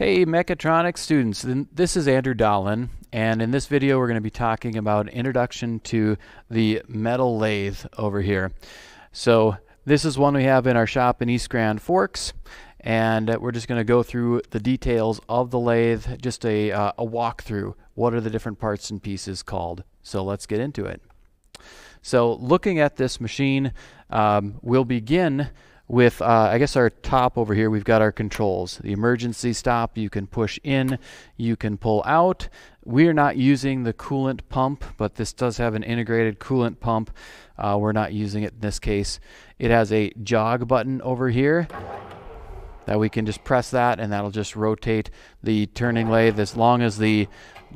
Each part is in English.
Hey mechatronics students, this is Andrew Dahlen and in this video we're going to be talking about introduction to the metal lathe over here. So this is one we have in our shop in East Grand Forks and we're just going to go through the details of the lathe, just a, uh, a walkthrough. What are the different parts and pieces called? So let's get into it. So looking at this machine, um, we'll begin with, uh, I guess our top over here, we've got our controls. The emergency stop, you can push in, you can pull out. We're not using the coolant pump, but this does have an integrated coolant pump. Uh, we're not using it in this case. It has a jog button over here that we can just press that and that'll just rotate the turning lathe as long as the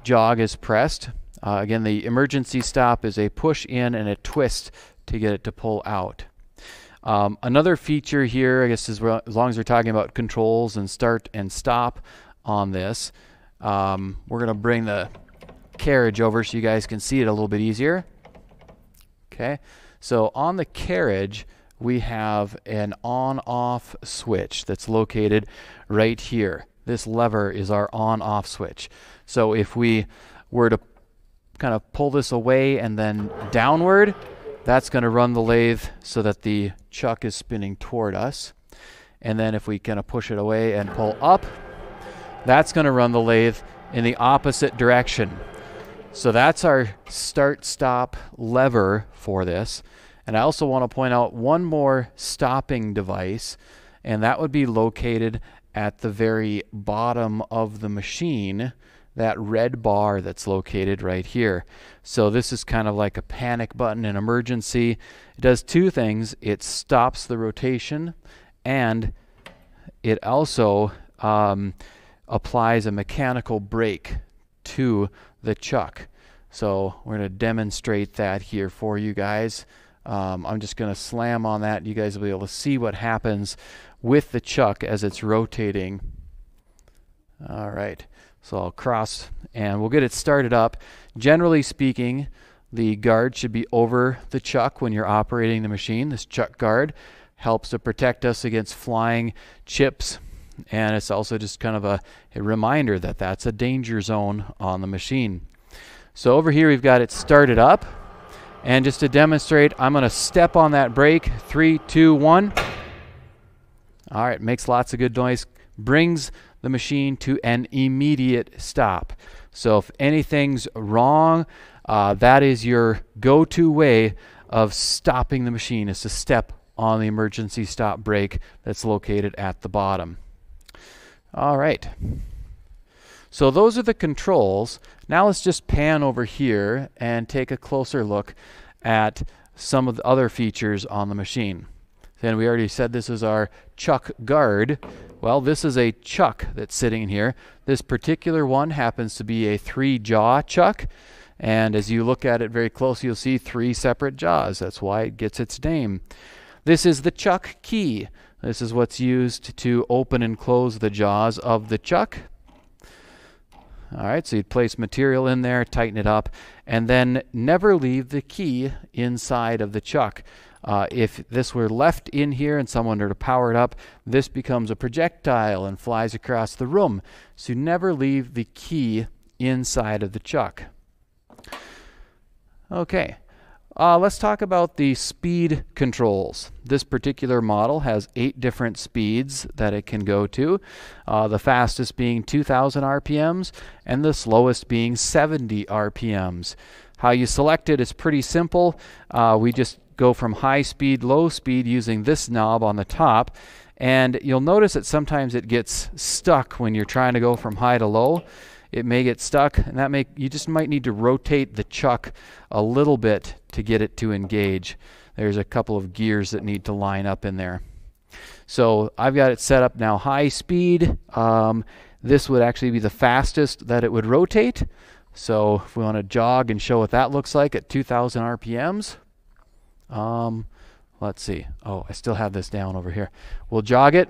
jog is pressed. Uh, again, the emergency stop is a push in and a twist to get it to pull out. Um, another feature here, I guess, is as long as we're talking about controls and start and stop on this, um, we're going to bring the carriage over so you guys can see it a little bit easier. Okay, so on the carriage, we have an on-off switch that's located right here. This lever is our on-off switch. So if we were to kind of pull this away and then downward, that's going to run the lathe so that the chuck is spinning toward us. And then if we kind of push it away and pull up, that's going to run the lathe in the opposite direction. So that's our start-stop lever for this. And I also want to point out one more stopping device, and that would be located at the very bottom of the machine that red bar that's located right here. So this is kind of like a panic button in emergency. It does two things. It stops the rotation and it also um, applies a mechanical brake to the chuck. So we're going to demonstrate that here for you guys. Um, I'm just going to slam on that. You guys will be able to see what happens with the chuck as it's rotating. All right. So I'll cross and we'll get it started up. Generally speaking, the guard should be over the chuck when you're operating the machine. This chuck guard helps to protect us against flying chips and it's also just kind of a, a reminder that that's a danger zone on the machine. So over here we've got it started up and just to demonstrate I'm going to step on that brake. Three, two, one. All right, makes lots of good noise. Brings the machine to an immediate stop. So if anything's wrong, uh, that is your go-to way of stopping the machine is to step on the emergency stop brake that's located at the bottom. All right. So those are the controls. Now let's just pan over here and take a closer look at some of the other features on the machine. Then we already said this is our chuck guard. Well, this is a chuck that's sitting in here. This particular one happens to be a three jaw chuck. And as you look at it very closely, you'll see three separate jaws. That's why it gets its name. This is the chuck key. This is what's used to open and close the jaws of the chuck. All right, so you'd place material in there, tighten it up, and then never leave the key inside of the chuck. Uh, if this were left in here and someone were to power it up, this becomes a projectile and flies across the room. So you never leave the key inside of the chuck. Okay, uh, let's talk about the speed controls. This particular model has eight different speeds that it can go to, uh, the fastest being 2,000 RPMs and the slowest being 70 RPMs. How you select it is pretty simple. Uh, we just go from high speed, low speed using this knob on the top. And you'll notice that sometimes it gets stuck when you're trying to go from high to low. It may get stuck, and that may you just might need to rotate the chuck a little bit to get it to engage. There's a couple of gears that need to line up in there. So I've got it set up now high speed. Um, this would actually be the fastest that it would rotate. So if we want to jog and show what that looks like at 2,000 RPMs, um, let's see. Oh, I still have this down over here. We'll jog it.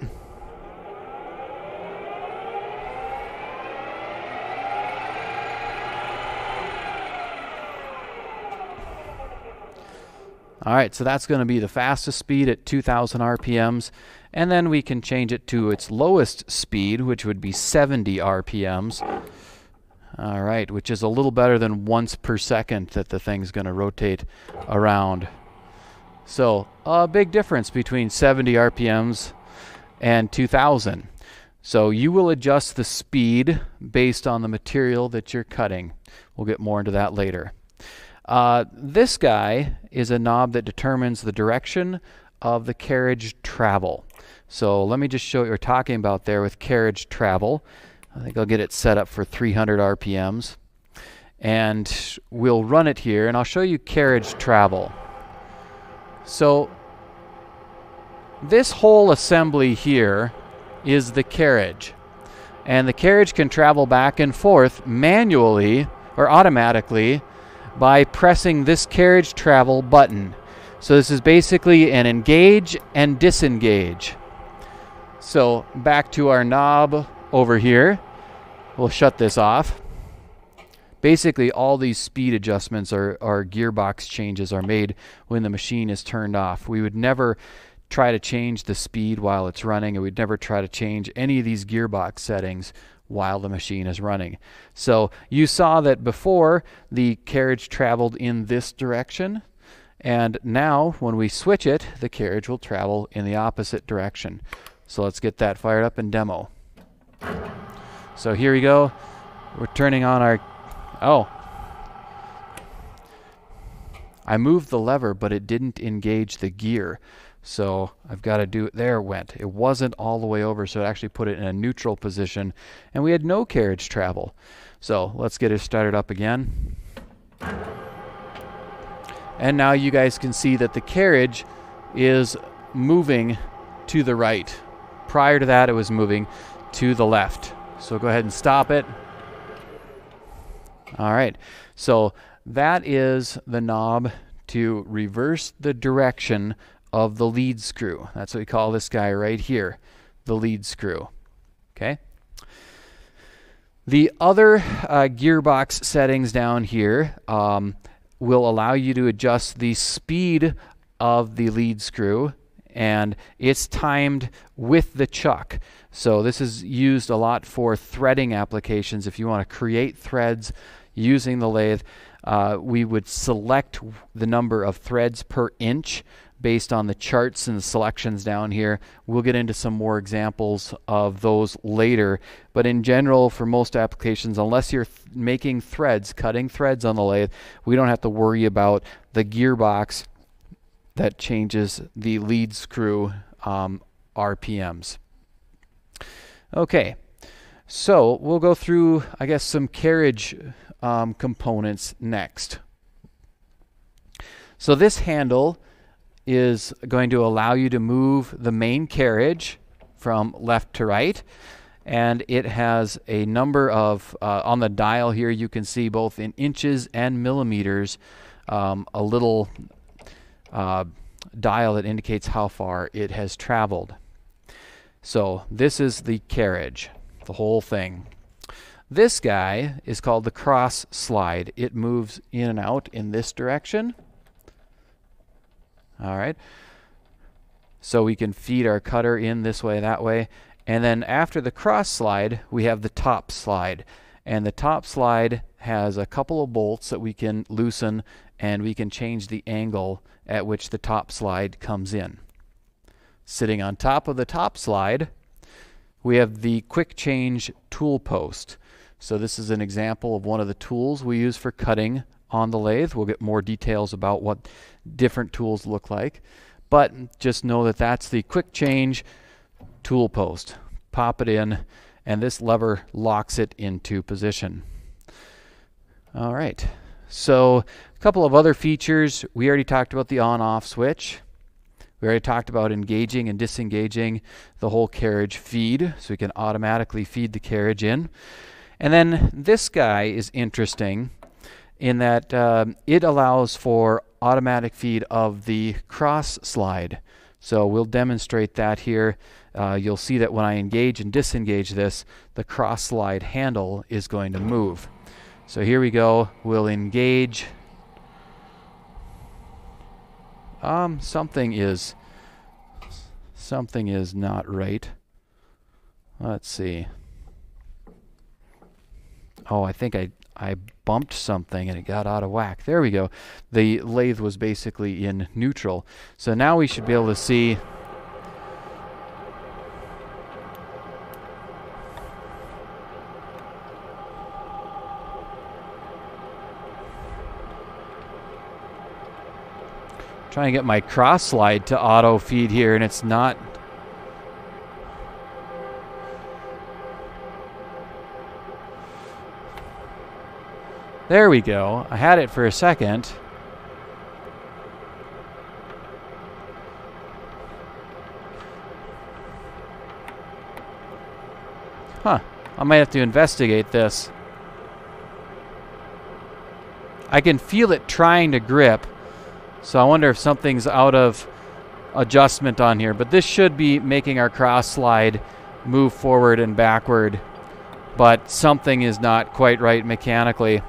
All right, so that's going to be the fastest speed at 2,000 RPMs. And then we can change it to its lowest speed, which would be 70 RPMs. All right, which is a little better than once per second that the thing's going to rotate around. So a big difference between 70 RPMs and 2000. So you will adjust the speed based on the material that you're cutting. We'll get more into that later. Uh, this guy is a knob that determines the direction of the carriage travel. So let me just show what you're talking about there with carriage travel. I think I'll get it set up for 300 RPMs. And we'll run it here, and I'll show you carriage travel. So this whole assembly here is the carriage. And the carriage can travel back and forth manually or automatically by pressing this carriage travel button. So this is basically an engage and disengage. So back to our knob over here. We'll shut this off. Basically, all these speed adjustments or, or gearbox changes are made when the machine is turned off. We would never try to change the speed while it's running, and we'd never try to change any of these gearbox settings while the machine is running. So you saw that before the carriage traveled in this direction, and now when we switch it, the carriage will travel in the opposite direction. So let's get that fired up and demo. So here we go. We're turning on our... Oh. I moved the lever, but it didn't engage the gear. So I've got to do it. There it went. It wasn't all the way over, so it actually put it in a neutral position. And we had no carriage travel. So let's get it started up again. And now you guys can see that the carriage is moving to the right. Prior to that, it was moving to the left. So go ahead and stop it. All right. So that is the knob to reverse the direction of the lead screw. That's what we call this guy right here, the lead screw. Okay. The other uh, gearbox settings down here um, will allow you to adjust the speed of the lead screw and it's timed with the chuck. So this is used a lot for threading applications. If you want to create threads using the lathe, uh, we would select the number of threads per inch based on the charts and the selections down here. We'll get into some more examples of those later. But in general, for most applications, unless you're th making threads, cutting threads on the lathe, we don't have to worry about the gearbox that changes the lead screw um, RPMs. Okay, so we'll go through, I guess, some carriage um, components next. So this handle is going to allow you to move the main carriage from left to right and it has a number of uh, on the dial here you can see both in inches and millimeters um, a little uh, dial that indicates how far it has traveled so this is the carriage the whole thing this guy is called the cross slide it moves in and out in this direction all right. So we can feed our cutter in this way, that way. And then after the cross slide, we have the top slide. And the top slide has a couple of bolts that we can loosen and we can change the angle at which the top slide comes in. Sitting on top of the top slide, we have the quick change tool post. So this is an example of one of the tools we use for cutting on the lathe. We'll get more details about what different tools look like. But just know that that's the quick change tool post. Pop it in and this lever locks it into position. All right. So a couple of other features. We already talked about the on-off switch. We already talked about engaging and disengaging the whole carriage feed so we can automatically feed the carriage in. And then this guy is interesting in that um, it allows for automatic feed of the cross slide. So we'll demonstrate that here. Uh, you'll see that when I engage and disengage this, the cross slide handle is going to move. So here we go. We'll engage. Um, something is something is not right. Let's see. Oh, I think I I bumped something and it got out of whack. There we go. The lathe was basically in neutral. So now we should be able to see trying to get my cross slide to auto feed here and it's not There we go. I had it for a second. Huh. I might have to investigate this. I can feel it trying to grip. So I wonder if something's out of adjustment on here. But this should be making our cross slide move forward and backward. But something is not quite right mechanically.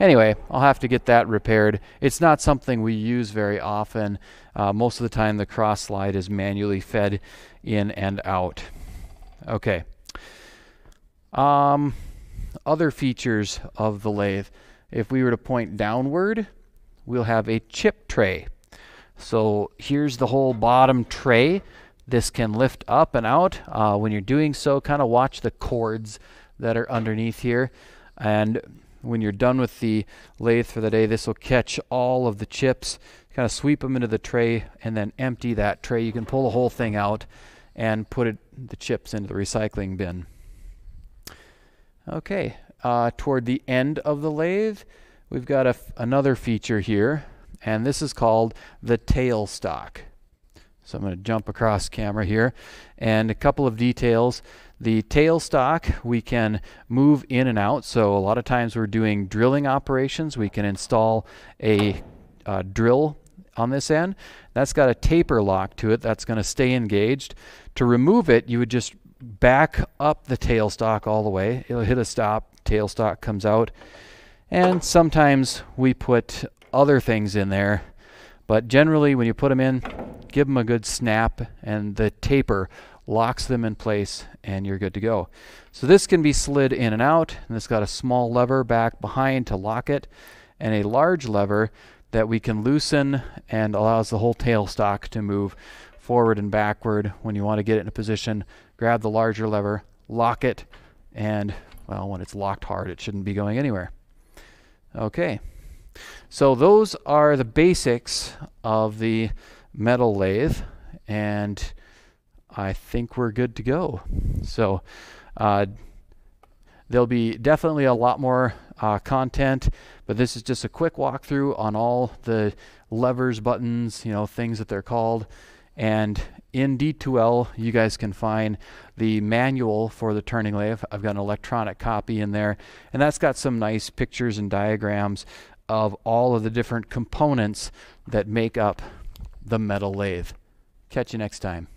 Anyway, I'll have to get that repaired. It's not something we use very often. Uh, most of the time the cross slide is manually fed in and out. Okay. Um, other features of the lathe. If we were to point downward, we'll have a chip tray. So here's the whole bottom tray. This can lift up and out. Uh, when you're doing so, kind of watch the cords that are underneath here. And when you're done with the lathe for the day, this will catch all of the chips, kind of sweep them into the tray, and then empty that tray. You can pull the whole thing out and put it, the chips into the recycling bin. Okay, uh, toward the end of the lathe, we've got another feature here, and this is called the tailstock. So I'm going to jump across camera here, and a couple of details. The tailstock we can move in and out. So a lot of times we're doing drilling operations. We can install a uh, drill on this end. That's got a taper lock to it that's going to stay engaged. To remove it, you would just back up the tailstock all the way. It'll hit a stop, tailstock comes out. And sometimes we put other things in there. But generally, when you put them in, give them a good snap, and the taper locks them in place and you're good to go. So this can be slid in and out and it's got a small lever back behind to lock it and a large lever that we can loosen and allows the whole tailstock to move forward and backward. When you want to get it in a position grab the larger lever lock it and well when it's locked hard it shouldn't be going anywhere. Okay. So those are the basics of the metal lathe and I think we're good to go. So uh, there'll be definitely a lot more uh, content, but this is just a quick walkthrough on all the levers, buttons, you know, things that they're called. And in D2L, you guys can find the manual for the turning lathe. I've got an electronic copy in there, and that's got some nice pictures and diagrams of all of the different components that make up the metal lathe. Catch you next time.